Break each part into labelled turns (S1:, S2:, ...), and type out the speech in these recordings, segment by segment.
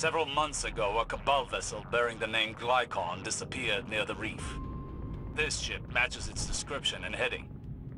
S1: Several months ago, a Cabal vessel bearing the name Glykon disappeared near the reef. This ship matches its description and heading.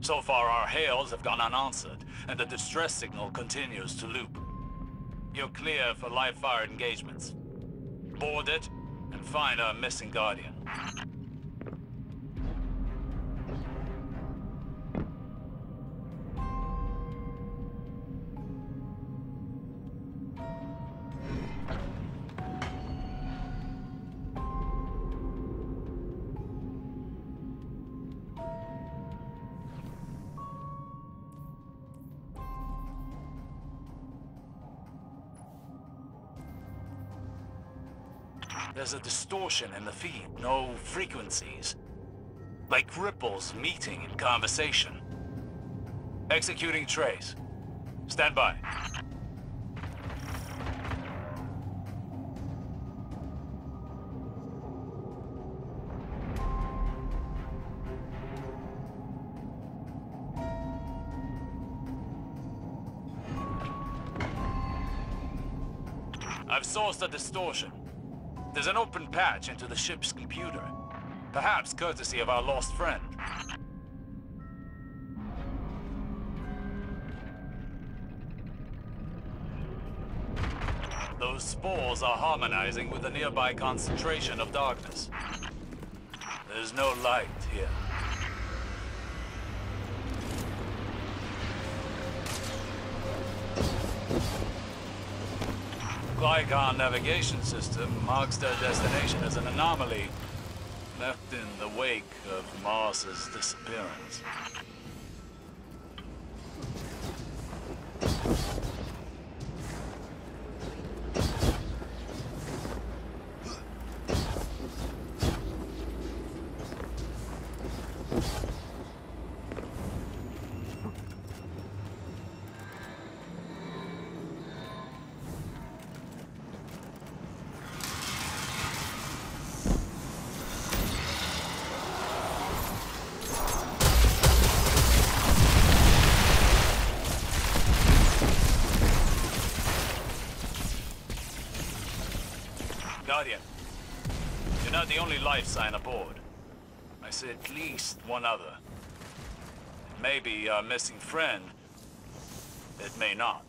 S1: So far, our hails have gone unanswered, and the distress signal continues to loop. You're clear for live-fire engagements. Board it, and find our missing Guardian. There's a distortion in the feed, no frequencies. Like ripples meeting in conversation. Executing trace. Stand by. I've sourced a distortion. There's an open patch into the ship's computer. Perhaps courtesy of our lost friend. Those spores are harmonizing with the nearby concentration of darkness. There's no light here. Glykon navigation system marks their destination as an anomaly left in the wake of Mars's disappearance. Guardian, you're not the only life sign aboard. I see at least one other. Maybe our missing friend. It may not.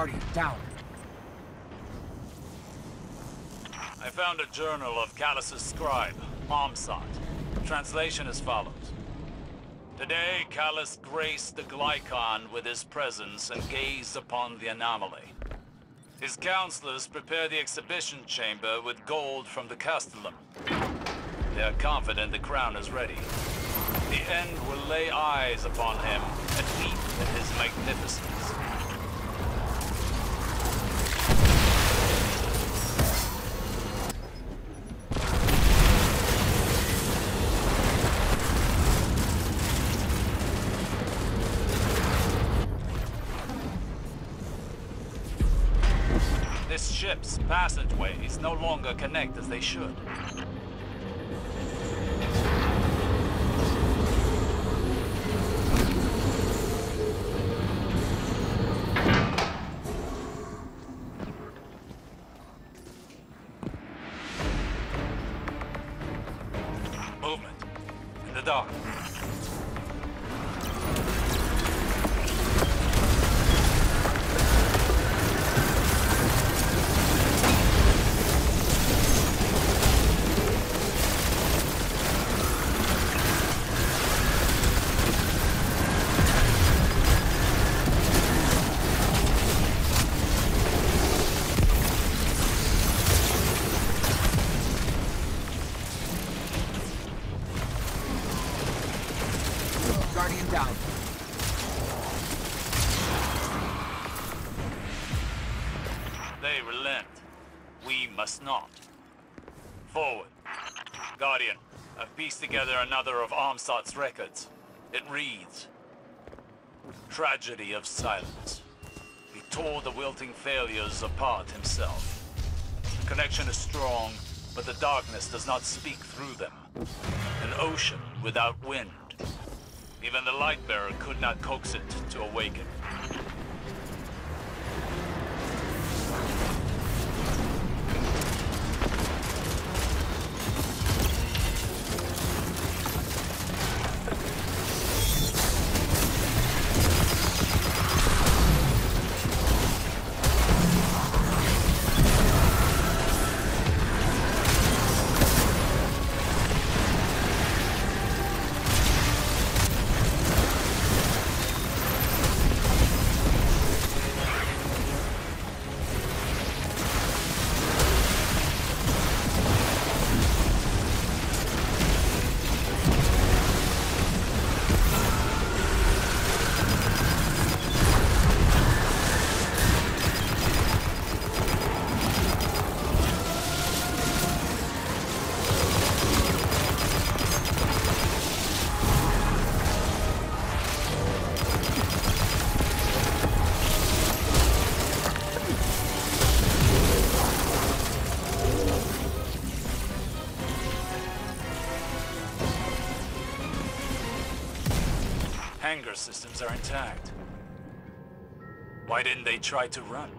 S2: Guardian down.
S1: I found a journal of Calus's scribe, Momsat. Translation as follows. Today, Calus graced the Glykon with his presence and gazed upon the anomaly. His counselors prepare the exhibition chamber with gold from the Castellum. They are confident the crown is ready. The end will lay eyes upon him and weep at his magnificence. Ship's passageways no longer connect as they should. Movement. In the dark. We must not. Forward. Guardian, I've pieced together another of Armsat's records. It reads... Tragedy of silence. He tore the wilting failures apart himself. The connection is strong, but the darkness does not speak through them. An ocean without wind. Even the Lightbearer could not coax it to awaken. Hangar systems are intact. Why didn't they try to run?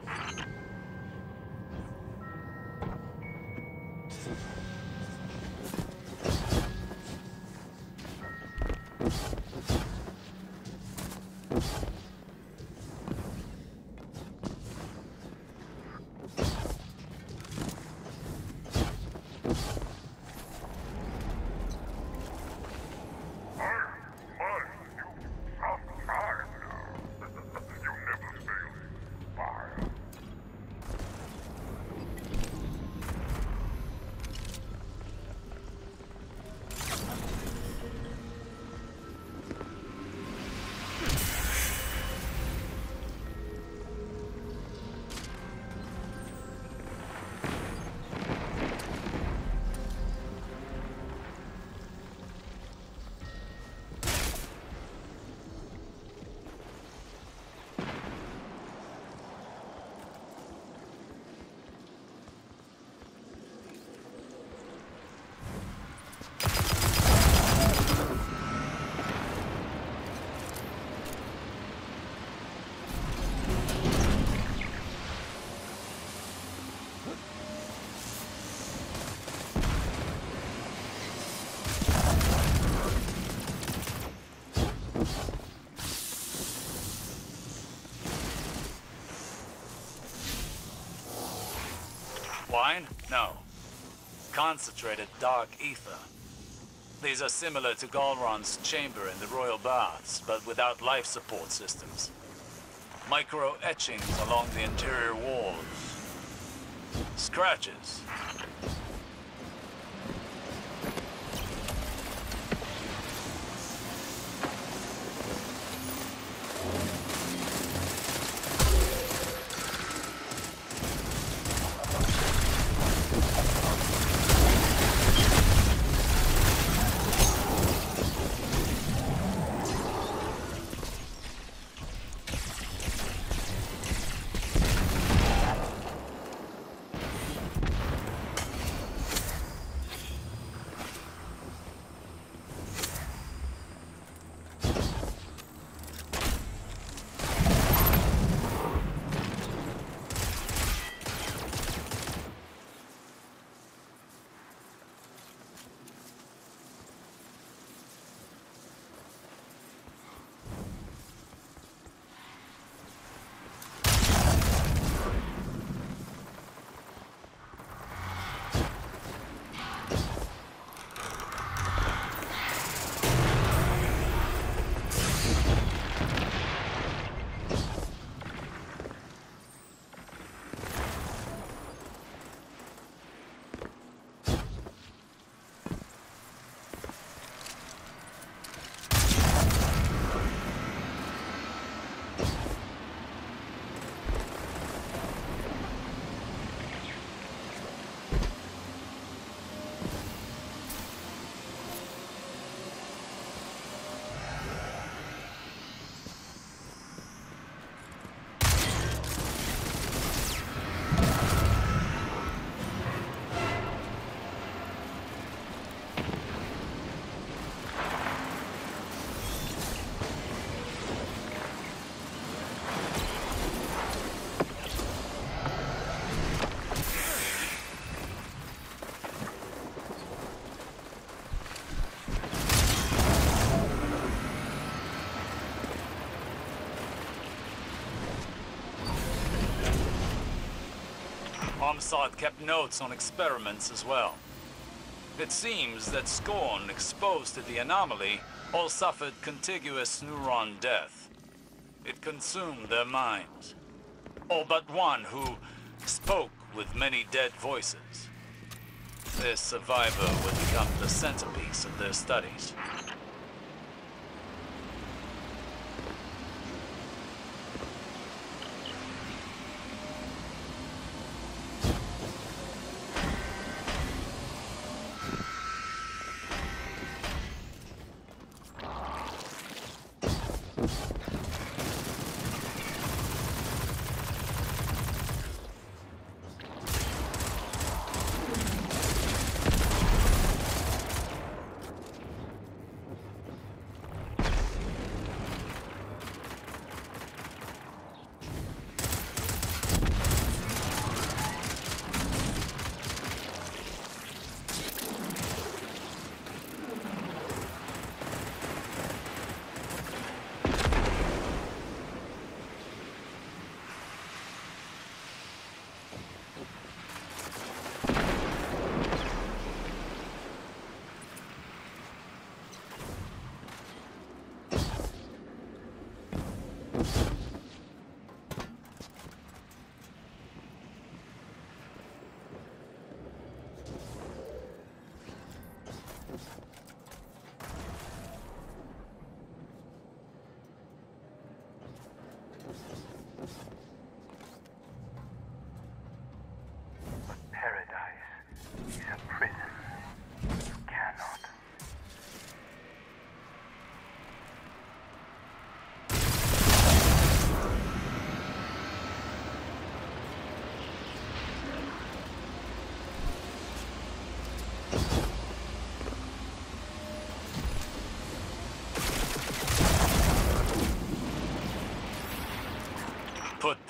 S1: Wine? No. Concentrated dark ether. These are similar to Galron's chamber in the Royal Baths, but without life support systems. Micro-etchings along the interior walls. Scratches. Momsad kept notes on experiments as well. It seems that Scorn exposed to the anomaly all suffered contiguous neuron death. It consumed their minds. All but one who spoke with many dead voices. This survivor would become the centerpiece of their studies.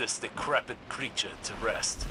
S1: This decrepit creature to rest.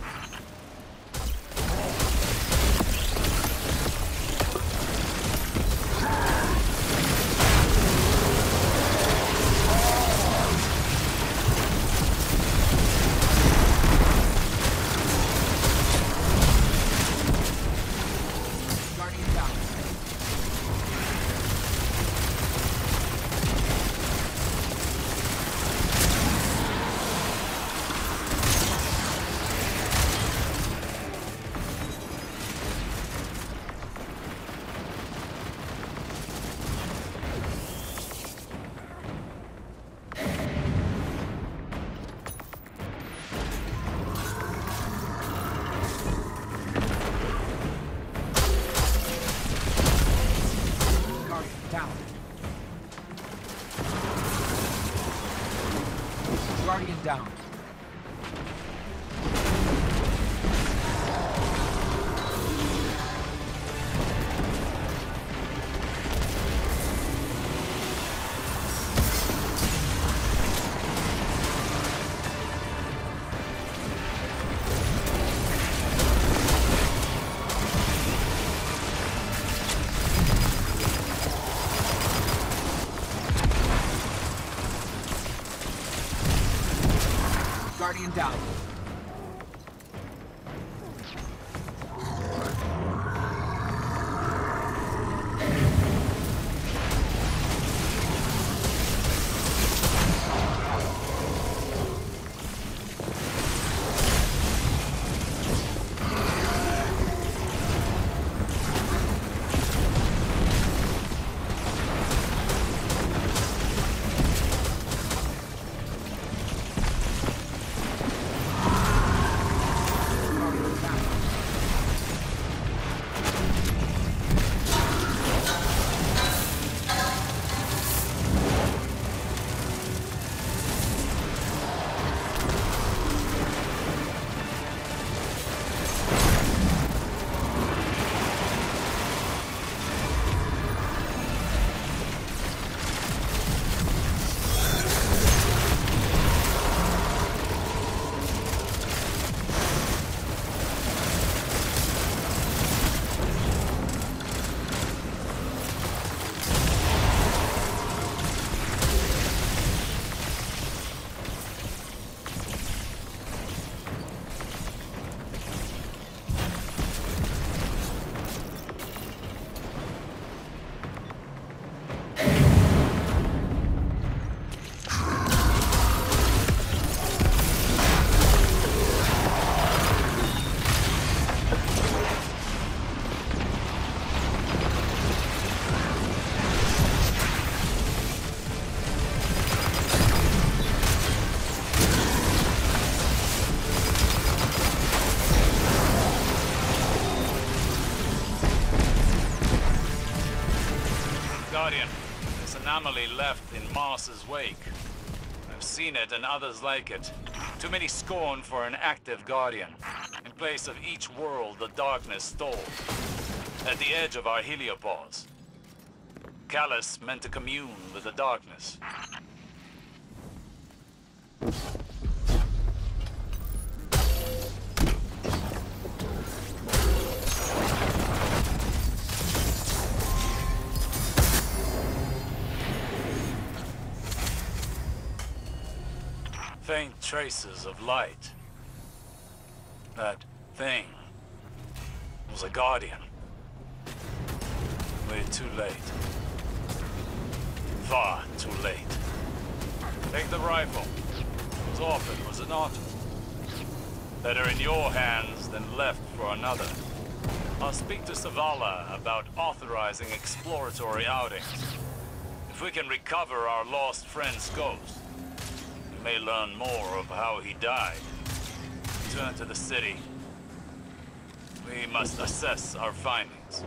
S3: Guardian
S1: anomaly left in Mars's wake. I've seen it and others like it. Too many scorn for an active Guardian. In place of each world, the darkness stole. At the edge of our heliopause. Calus meant to commune with the darkness. Faint traces of light. That thing was a guardian. We're too late. Far too late. Take the rifle. As often was it not? Better in your hands than left for another. I'll speak to Zavala about authorizing exploratory outings. If we can recover our lost friend's ghost, may learn more of how he died. Return to the city. We must assess our findings.